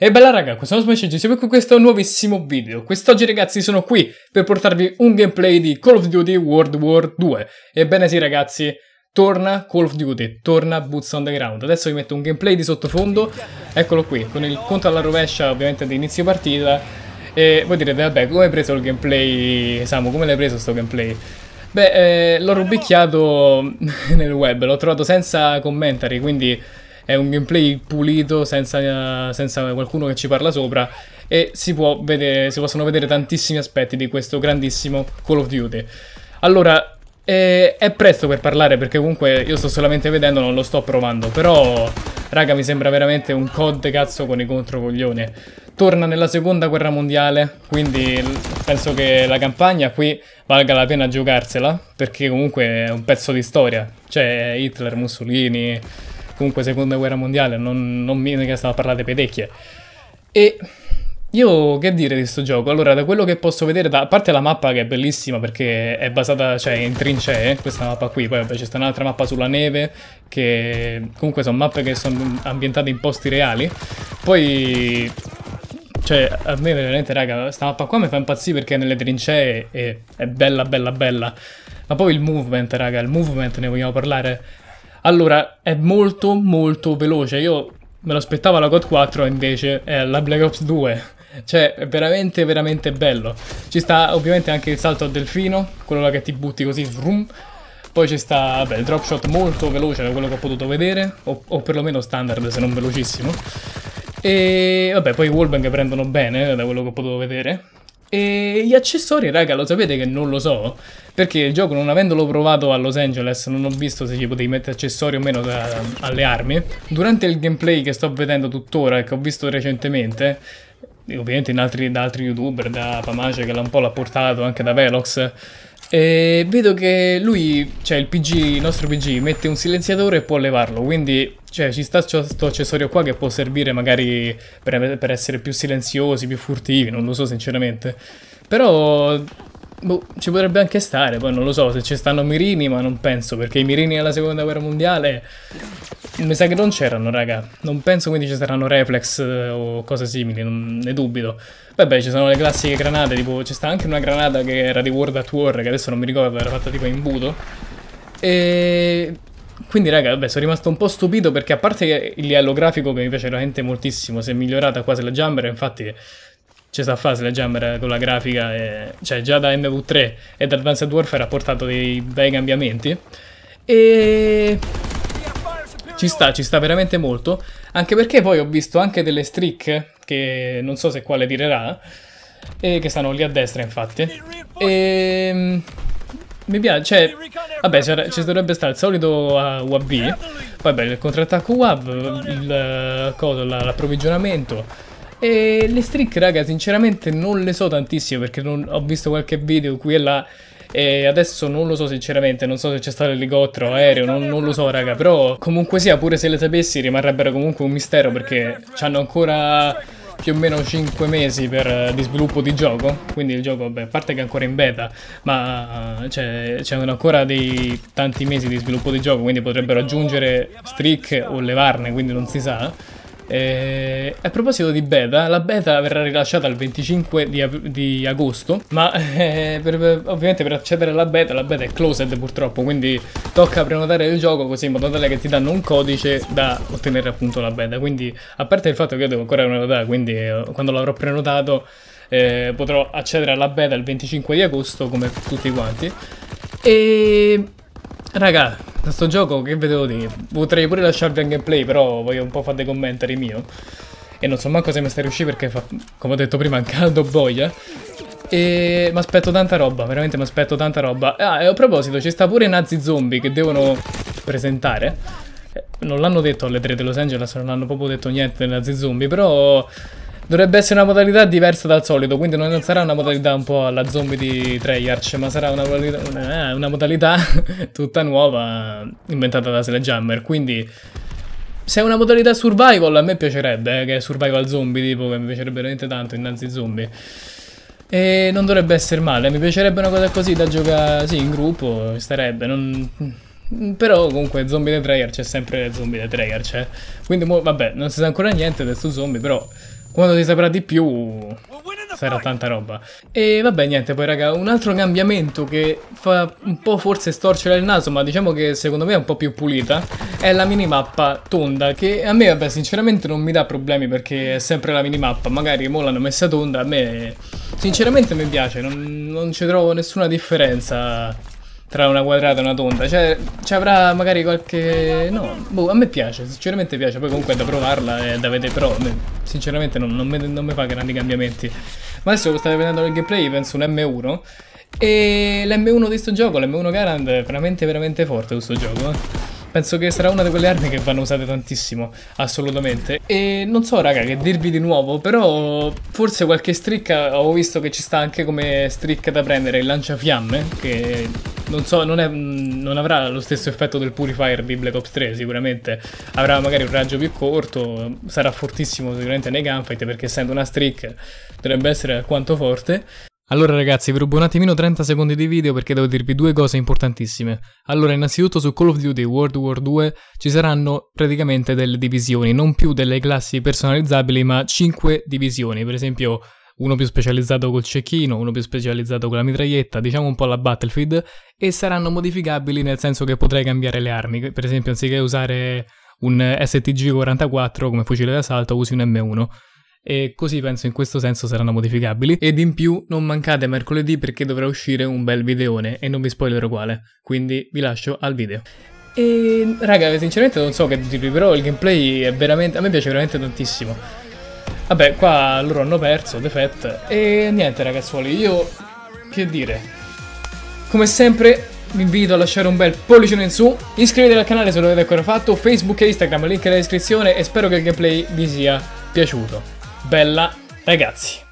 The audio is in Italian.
E bella raga, sono Smash e con questo nuovissimo video. Quest'oggi ragazzi sono qui per portarvi un gameplay di Call of Duty World War 2. Ebbene sì ragazzi, torna Call of Duty, torna Boots on the Ground. Adesso vi metto un gameplay di sottofondo, eccolo qui, con il conto alla rovescia ovviamente di inizio partita. E voi direte, vabbè, come hai preso il gameplay, Samu, come l'hai preso sto gameplay? Beh, eh, l'ho rubicchiato nel web, l'ho trovato senza commentari, quindi è un gameplay pulito senza, senza qualcuno che ci parla sopra e si, vedere, si, possono vedere tantissimi aspetti di questo grandissimo Call of Duty. Allora, è, è presto per parlare perché comunque io sto solamente vedendo, non lo sto provando, però raga mi sembra veramente un COD cazzo con i controcoglioni. Torna nella seconda guerra mondiale, quindi penso che la campagna qui valga la pena giocarsela, perché comunque è un pezzo di storia. C'è Hitler, Mussolini, comunque seconda guerra mondiale, non, non mica stavo a parlare di pedecchie. E io che dire di questo gioco? Allora, da quello che posso vedere, da, a parte la mappa che è bellissima perché è basata, cioè in trincee, questa mappa qui, poi c'è un'altra mappa sulla neve, che comunque sono mappe che sono ambientate in posti reali. Poi, cioè, a me veramente, raga, questa mappa qua mi fa impazzire perché nelle trincee è, è bella, bella, bella. Ma poi il movement, raga, il movement ne vogliamo parlare? Allora, è molto molto veloce. Io me lo aspettavo la COD 4, invece è la Black Ops 2. Cioè, è veramente, veramente bello. Ci sta ovviamente anche il salto a delfino, quello là che ti butti così, vroom. Poi ci sta, vabbè, il drop shot molto veloce da quello che ho potuto vedere, o, o perlomeno standard se non velocissimo. E vabbè, poi i wallbang prendono bene da quello che ho potuto vedere. E gli accessori, raga, lo sapete che non lo so? Perché il gioco, non avendolo provato a Los Angeles, non ho visto se ci potevi mettere accessori o meno da, alle armi. Durante il gameplay che sto vedendo tuttora e che ho visto recentemente, ovviamente altri, da altri youtuber, da Pamace che un po' l'ha portato, anche da Velox, e vedo che lui, cioè il PG, il nostro PG, mette un silenziatore e può levarlo, quindi cioè, ci sta questo accessorio qua che può servire magari per, per, essere più silenziosi, più furtivi, non lo so sinceramente. Però boh, ci potrebbe anche stare, poi non lo so se ci stanno mirini, ma non penso, perché i mirini nella seconda guerra mondiale mi sa che non c'erano, raga. Non penso quindi ci saranno reflex eh, o cose simili, non ne dubito. Vabbè, ci sono le classiche granate, tipo c'è sta anche una granata che era di World at War, che adesso non mi ricordo, era fatta tipo in buto. E... Quindi raga, vabbè, sono rimasto un po' stupito perché a parte il livello grafico che mi piace veramente moltissimo, si è migliorata quasi la Jammer, infatti ci sta a fase la Jammer con la grafica, e... cioè già da MV3 e da Advanced Warfare ha portato dei bei cambiamenti. E... Ci sta, ci sta veramente molto. Anche perché poi ho visto anche delle streak, che non so se quale tirerà, e che stanno lì a destra infatti. E... Mi piace, cioè, vabbè, ci dovrebbe stare il solito UAV, poi vabbè, il contrattacco UAV, il coso, l'approvvigionamento. E le streak, raga, sinceramente non le so tantissimo perché non, ho visto qualche video qui e là e adesso non lo so sinceramente, non so se c'è stato l'elicottero, aereo, non, non, lo so raga, però comunque sia, pure se le sapessi rimarrebbero comunque un mistero perché hanno ancora più o meno 5 mesi per, di sviluppo di gioco, quindi il gioco, vabbè, a parte che è ancora in beta, ma c'è ancora dei tanti mesi di sviluppo di gioco, quindi potrebbero aggiungere streak o levarne, quindi non si sa. E a proposito di beta, la beta verrà rilasciata il 25 di, di agosto, ma eh, per, ovviamente per accedere alla beta, la beta è closed purtroppo, quindi tocca prenotare il gioco così in modo tale che ti danno un codice da ottenere appunto la beta. Quindi, a parte il fatto che io devo ancora prenotare, quindi eh, quando l'avrò prenotato eh, potrò accedere alla beta il 25 di agosto come tutti quanti. E Raga, questo gioco che vedevo dire? Potrei pure lasciarvi un gameplay, però voglio un po' fare dei commentari mio. E non so manco se mi stai riuscendo perché fa, come ho detto prima, caldo boia. E mi aspetto tanta roba, veramente mi aspetto tanta roba. Ah, e a proposito, ci sta pure Nazi Zombie che devono presentare. Eh, non l'hanno detto alle 3 di Los Angeles, non hanno proprio detto niente dei Nazi Zombie, però Dovrebbe essere una modalità diversa dal solito, quindi non sarà una modalità un po' alla zombie di Treyarch, ma sarà una modalità, una, eh, una modalità tutta nuova inventata da Sledgehammer, quindi se è una modalità survival a me piacerebbe, eh, che è survival zombie, tipo, che mi piacerebbe veramente tanto innanzi zombie. E non dovrebbe essere male, mi piacerebbe una cosa così da giocare, sì, in gruppo, starebbe, non... Però comunque zombie the Treyarch c'è sempre zombie the Treyarch, eh. Quindi vabbè, non si sa ancora niente di questo zombie, però quando si saprà di più sarà tanta roba. E vabbè, niente, poi raga, un altro cambiamento che fa un po' forse storcere il naso, ma diciamo che secondo me è un po' più pulita, è la minimappa tonda, che a me, vabbè, sinceramente non mi dà problemi perché è sempre la minimappa, magari mo l'hanno messa tonda, a me sinceramente mi piace, non, non ci trovo nessuna differenza tra una quadrata e una tonda. Cioè, ci avrà magari qualche... No, boh, a me piace, sinceramente piace. Poi comunque è da provarla e da vedere, però me, sinceramente non, non, mi, non, mi, fa grandi cambiamenti. Ma adesso state vedendo il gameplay, penso un M1. E l'M1 di questo gioco, l'M1 Garand, è veramente veramente forte questo gioco, eh. Penso che sarà una di quelle armi che vanno usate tantissimo, assolutamente. E non so, raga, che dirvi di nuovo, però forse qualche streak ho visto che ci sta anche come streak da prendere il lanciafiamme, che non so, non, è, non, avrà lo stesso effetto del Purifier di Black Ops 3 sicuramente, avrà magari un raggio più corto, sarà fortissimo sicuramente nei gunfight perché essendo una streak dovrebbe essere alquanto forte. Allora ragazzi, vi rubo un attimino 30 secondi di video perché devo dirvi due cose importantissime. Allora, innanzitutto su Call of Duty World War 2 ci saranno praticamente delle divisioni, non più delle classi personalizzabili, ma 5 divisioni. Per esempio, uno più specializzato col cecchino, uno più specializzato con la mitraglietta, diciamo un po' la Battlefield, e saranno modificabili nel senso che potrai cambiare le armi. Per esempio, anziché usare un STG-44 come fucile d'assalto, usi un M1 e così penso in questo senso saranno modificabili. Ed in più non mancate mercoledì perché dovrà uscire un bel videone e non vi spoilerò quale, quindi vi lascio al video. E raga, sinceramente non so che dirvi, però il gameplay è veramente, a me piace veramente tantissimo. Vabbè, qua loro hanno perso, defect, e niente ragazzuoli, io che dire. Come sempre vi invito a lasciare un bel pollice in su, iscrivetevi al canale se non l'avete ancora fatto, Facebook e Instagram, link nella descrizione. E spero che il gameplay vi sia piaciuto. Bella ragazzi.